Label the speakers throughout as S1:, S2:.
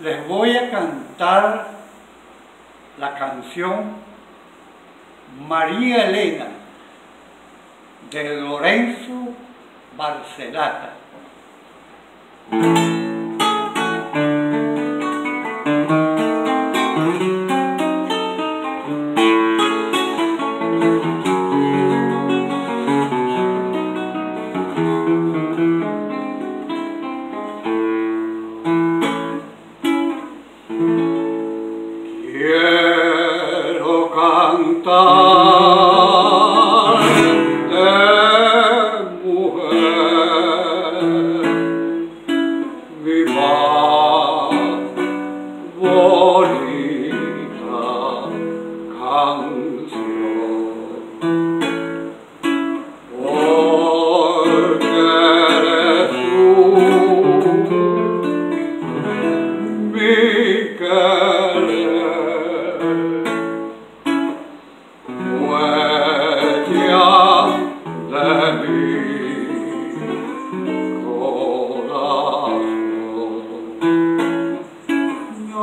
S1: les voy a cantar la canción María Elena de Lorenzo Barcelata.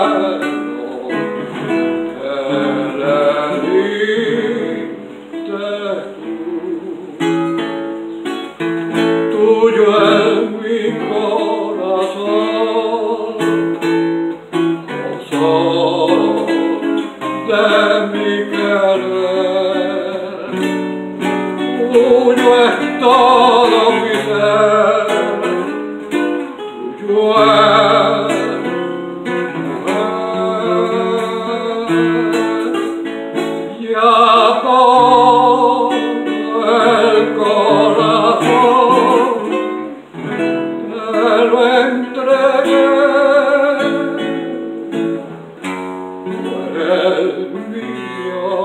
S2: God mio.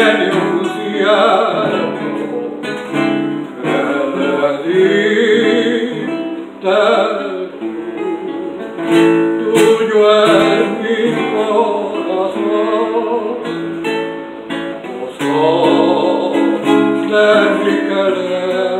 S2: viene un per la vita tuyo es mi corazón